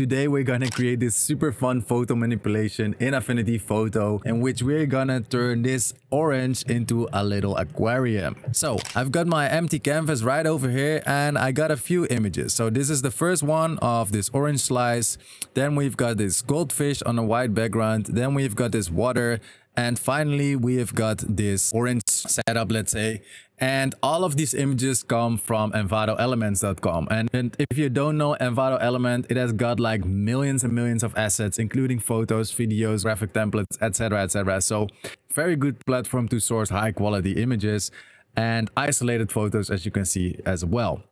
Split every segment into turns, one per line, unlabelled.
today we're gonna create this super fun photo manipulation in Affinity Photo in which we're gonna turn this orange into a little aquarium. So I've got my empty canvas right over here and I got a few images. So this is the first one of this orange slice. Then we've got this goldfish on a white background. Then we've got this water and finally, we have got this orange setup, let's say. And all of these images come from envatoelements.com. And, and if you don't know Envato Element, it has got like millions and millions of assets, including photos, videos, graphic templates, etc., etc. So very good platform to source high quality images and isolated photos, as you can see as well.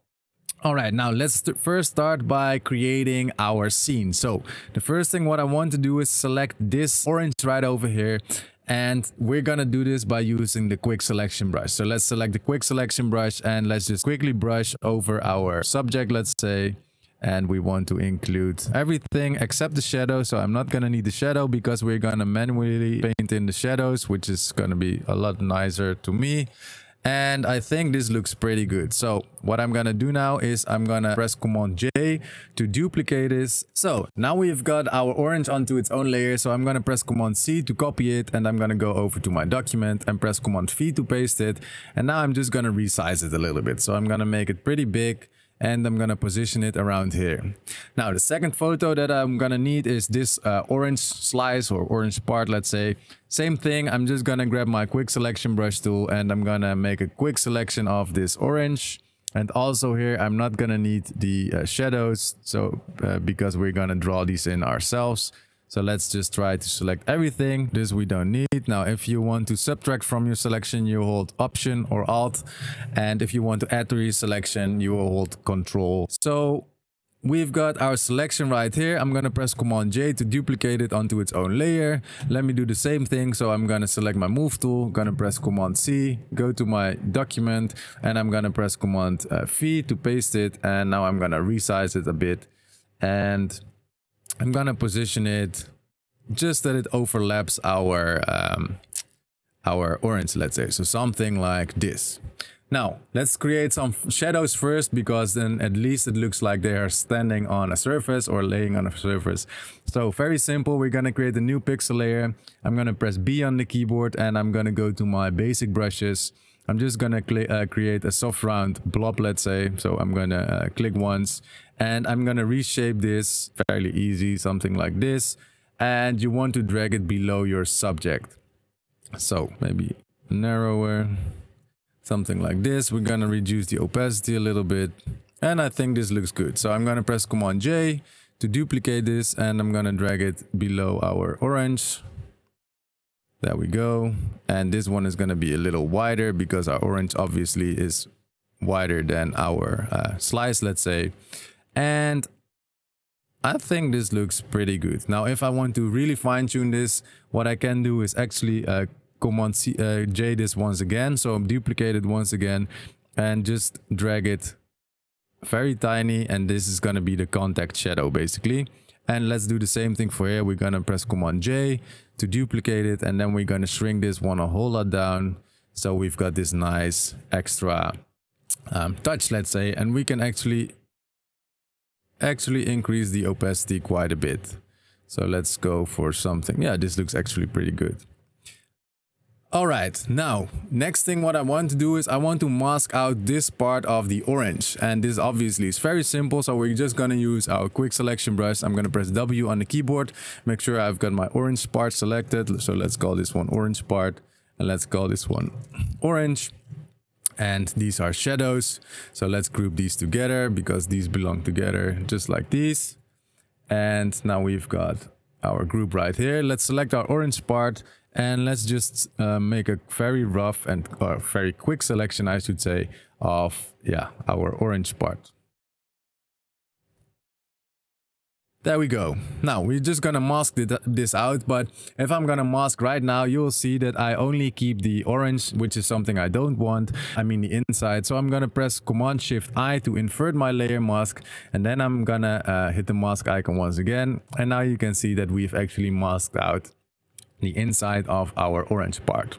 All right, now let's first start by creating our scene. So the first thing what I want to do is select this orange right over here. And we're gonna do this by using the quick selection brush. So let's select the quick selection brush and let's just quickly brush over our subject, let's say. And we want to include everything except the shadow. So I'm not gonna need the shadow because we're gonna manually paint in the shadows, which is gonna be a lot nicer to me and I think this looks pretty good. So what I'm gonna do now is I'm gonna press Command J to duplicate this. So now we've got our orange onto its own layer. So I'm gonna press Command C to copy it and I'm gonna go over to my document and press Command V to paste it. And now I'm just gonna resize it a little bit. So I'm gonna make it pretty big and I'm gonna position it around here. Now the second photo that I'm gonna need is this uh, orange slice or orange part let's say. Same thing, I'm just gonna grab my quick selection brush tool and I'm gonna make a quick selection of this orange. And also here I'm not gonna need the uh, shadows so uh, because we're gonna draw these in ourselves. So let's just try to select everything. This we don't need. Now, if you want to subtract from your selection, you hold Option or Alt. And if you want to add to your selection, you will hold Control. So we've got our selection right here. I'm going to press Command J to duplicate it onto its own layer. Let me do the same thing. So I'm going to select my move tool, going to press Command C, go to my document, and I'm going to press Command uh, V to paste it. And now I'm going to resize it a bit. And I'm gonna position it just that it overlaps our um, our orange, let's say. So something like this. Now, let's create some shadows first, because then at least it looks like they are standing on a surface or laying on a surface. So very simple, we're gonna create a new pixel layer. I'm gonna press B on the keyboard and I'm gonna go to my basic brushes. I'm just gonna uh, create a soft round blob, let's say. So I'm gonna uh, click once and I'm gonna reshape this fairly easy, something like this. And you want to drag it below your subject. So maybe narrower, something like this. We're gonna reduce the opacity a little bit. And I think this looks good. So I'm gonna press Command J to duplicate this and I'm gonna drag it below our orange. There we go. And this one is gonna be a little wider because our orange obviously is wider than our uh, slice, let's say. And I think this looks pretty good. Now, if I want to really fine tune this, what I can do is actually uh, Command C, uh, J this once again. So I'm duplicated once again and just drag it very tiny. And this is going to be the contact shadow basically. And let's do the same thing for here. We're to press Command J to duplicate it. And then we're to shrink this one a whole lot down. So we've got this nice extra um, touch, let's say. And we can actually actually increase the opacity quite a bit. So let's go for something. Yeah, this looks actually pretty good. All right, now, next thing what I want to do is I want to mask out this part of the orange. And this obviously is very simple. So we're just going to use our quick selection brush. I'm going to press W on the keyboard. Make sure I've got my orange part selected. So let's call this one orange part. And let's call this one orange and these are shadows. So let's group these together because these belong together just like these. And now we've got our group right here. Let's select our orange part and let's just uh, make a very rough and or very quick selection, I should say, of yeah our orange part. There we go. Now we're just gonna mask this out, but if I'm gonna mask right now, you'll see that I only keep the orange, which is something I don't want. I mean the inside. So I'm gonna press Command Shift I to invert my layer mask, and then I'm gonna uh, hit the mask icon once again. And now you can see that we've actually masked out the inside of our orange part.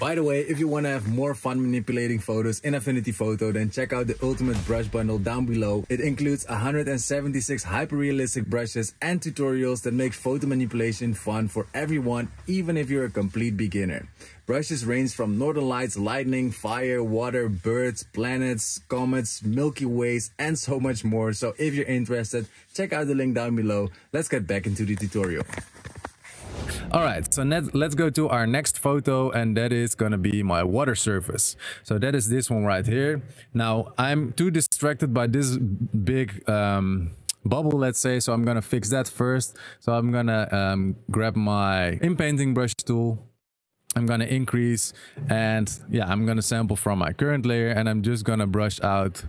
By the way, if you want to have more fun manipulating photos in Affinity Photo, then check out the Ultimate Brush Bundle down below. It includes 176 hyper-realistic brushes and tutorials that make photo manipulation fun for everyone, even if you're a complete beginner. Brushes range from northern lights, lightning, fire, water, birds, planets, comets, Milky Ways, and so much more. So if you're interested, check out the link down below. Let's get back into the tutorial. All right, so let's go to our next photo and that is gonna be my water surface. So that is this one right here. Now I'm too distracted by this big um, bubble, let's say, so I'm gonna fix that first. So I'm gonna um, grab my inpainting brush tool I'm gonna increase and yeah, I'm gonna sample from my current layer and I'm just gonna brush out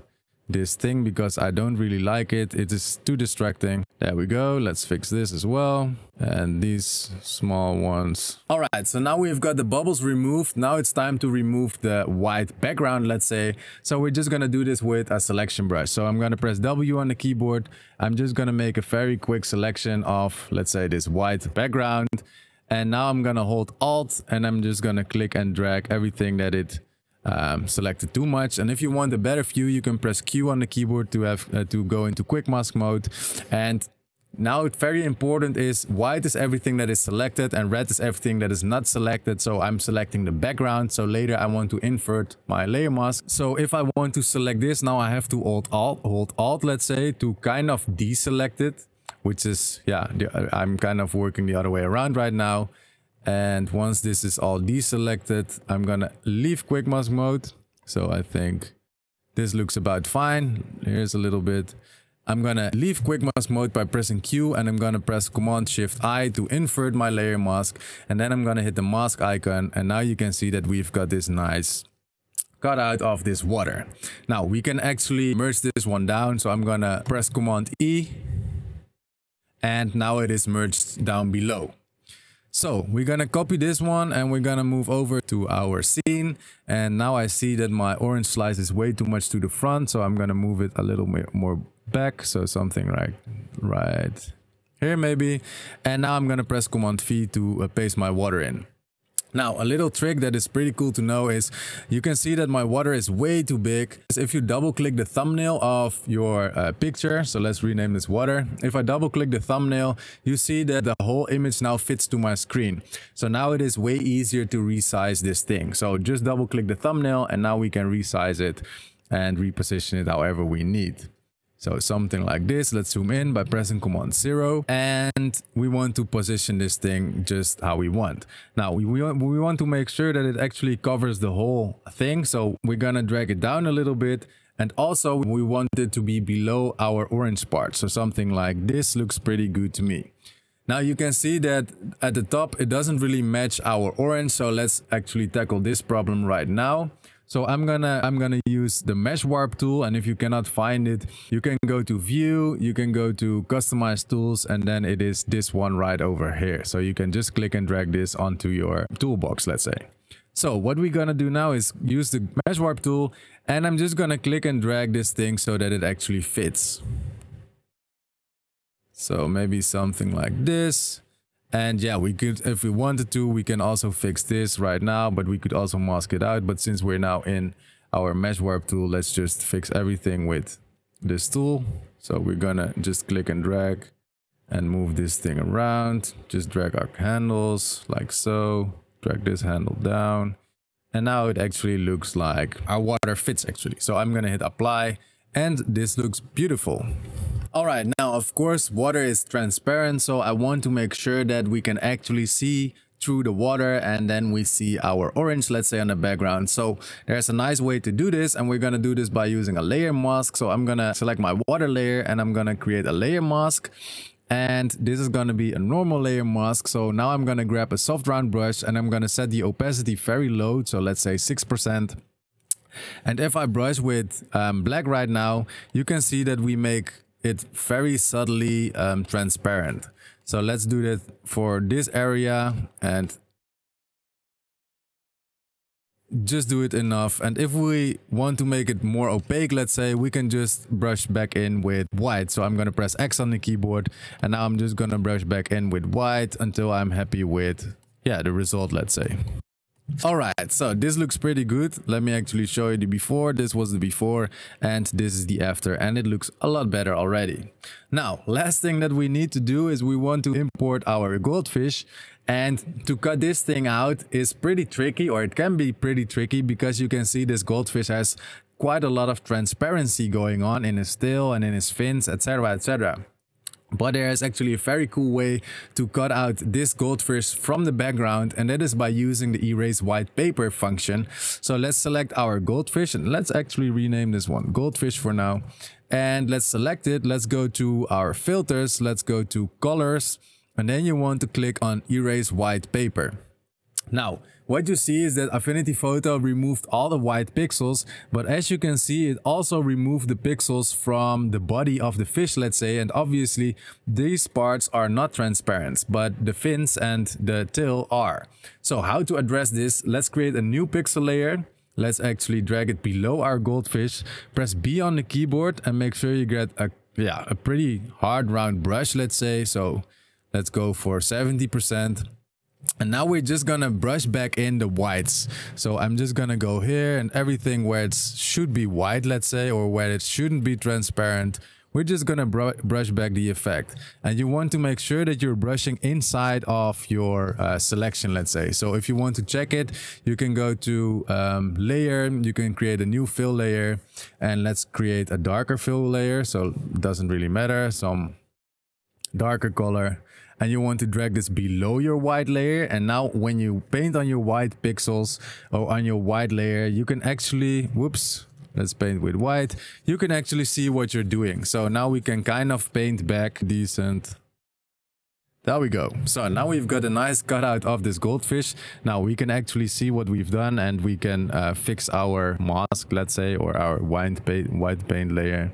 this thing because I don't really like it. It is too distracting. There we go. Let's fix this as well. And these small ones. All right, so now we've got the bubbles removed. Now it's time to remove the white background, let's say. So we're just gonna do this with a selection brush. So I'm gonna press W on the keyboard. I'm just gonna make a very quick selection of, let's say this white background. And now I'm gonna hold Alt and I'm just gonna click and drag everything that it um, selected too much. And if you want a better view, you can press Q on the keyboard to have uh, to go into quick mask mode. And now it's very important is white is everything that is selected and red is everything that is not selected. So I'm selecting the background. So later I want to invert my layer mask. So if I want to select this now I have to hold alt, hold alt let's say to kind of deselect it. Which is, yeah, I'm kind of working the other way around right now. And once this is all deselected, I'm gonna leave quick mask mode. So I think this looks about fine. Here's a little bit. I'm gonna leave quick mask mode by pressing Q and I'm gonna press Command Shift I to invert my layer mask. And then I'm gonna hit the mask icon and now you can see that we've got this nice cutout of this water. Now we can actually merge this one down. So I'm gonna press Command E and now it is merged down below. So we're gonna copy this one and we're gonna move over to our scene. And now I see that my orange slice is way too much to the front. So I'm gonna move it a little bit more back. So something like right here maybe. And now I'm gonna press Command V to uh, paste my water in. Now, a little trick that is pretty cool to know is you can see that my water is way too big. If you double click the thumbnail of your uh, picture, so let's rename this water. If I double click the thumbnail, you see that the whole image now fits to my screen. So now it is way easier to resize this thing. So just double click the thumbnail and now we can resize it and reposition it however we need. So something like this, let's zoom in by pressing Command 0 and we want to position this thing just how we want. Now we, we, we want to make sure that it actually covers the whole thing. So we're gonna drag it down a little bit and also we want it to be below our orange part. So something like this looks pretty good to me. Now you can see that at the top it doesn't really match our orange. So let's actually tackle this problem right now. So I'm gonna I'm gonna use the mesh warp tool and if you cannot find it, you can go to view, you can go to customize tools and then it is this one right over here. So you can just click and drag this onto your toolbox, let's say. So what we're gonna do now is use the mesh warp tool and I'm just gonna click and drag this thing so that it actually fits. So maybe something like this. And yeah, we could, if we wanted to, we can also fix this right now, but we could also mask it out. But since we're now in our mesh warp tool, let's just fix everything with this tool. So we're gonna just click and drag and move this thing around. Just drag our handles like so, drag this handle down. And now it actually looks like our water fits actually. So I'm gonna hit apply and this looks beautiful. Alright, now of course water is transparent so I want to make sure that we can actually see through the water and then we see our orange let's say on the background. So there's a nice way to do this and we're gonna do this by using a layer mask. So i'm gonna select my water layer and i'm gonna create a layer mask. And this is gonna be a normal layer mask. So now i'm gonna grab a soft round brush and i'm gonna set the opacity very low so let's say six percent. And if i brush with um, black right now you can see that we make it very subtly um, transparent. So let's do that for this area and just do it enough. And if we want to make it more opaque, let's say, we can just brush back in with white. So I'm going to press X on the keyboard and now I'm just going to brush back in with white until I'm happy with, yeah, the result, let's say. All right, so this looks pretty good. Let me actually show you the before. This was the before and this is the after and it looks a lot better already. Now, last thing that we need to do is we want to import our goldfish and to cut this thing out is pretty tricky or it can be pretty tricky because you can see this goldfish has quite a lot of transparency going on in his tail and in his fins, etc, etc. But there is actually a very cool way to cut out this goldfish from the background and that is by using the erase white paper function. So let's select our goldfish and let's actually rename this one goldfish for now. And let's select it. Let's go to our filters. Let's go to colors and then you want to click on erase white paper. Now, what you see is that Affinity Photo removed all the white pixels, but as you can see, it also removed the pixels from the body of the fish, let's say, and obviously these parts are not transparent, but the fins and the tail are. So how to address this? Let's create a new pixel layer. Let's actually drag it below our goldfish, press B on the keyboard and make sure you get a, yeah, a pretty hard round brush, let's say. So let's go for 70%. And now we're just gonna brush back in the whites. So I'm just gonna go here and everything where it should be white, let's say, or where it shouldn't be transparent, we're just gonna br brush back the effect. And you want to make sure that you're brushing inside of your uh, selection, let's say. So if you want to check it, you can go to um, layer, you can create a new fill layer, and let's create a darker fill layer. So it doesn't really matter, some darker color and you want to drag this below your white layer and now when you paint on your white pixels or on your white layer you can actually whoops let's paint with white you can actually see what you're doing so now we can kind of paint back decent there we go. So now we've got a nice cutout of this goldfish. Now we can actually see what we've done and we can uh, fix our mask, let's say, or our white paint, white paint layer.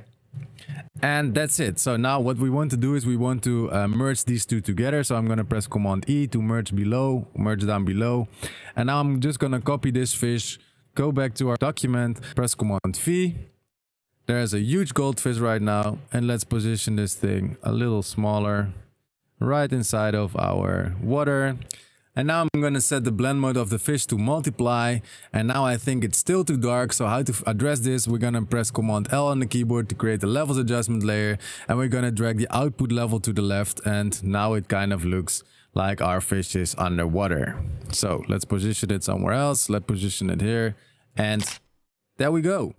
And that's it. So now what we want to do is we want to uh, merge these two together. So I'm going to press Command E to merge below, merge down below. And now I'm just going to copy this fish, go back to our document, press Command V. There's a huge goldfish right now. And let's position this thing a little smaller right inside of our water. And now I'm going to set the blend mode of the fish to multiply. And now I think it's still too dark. So how to address this? We're going to press Command L on the keyboard to create the levels adjustment layer. And we're going to drag the output level to the left. And now it kind of looks like our fish is underwater. So let's position it somewhere else. Let's position it here. And there we go.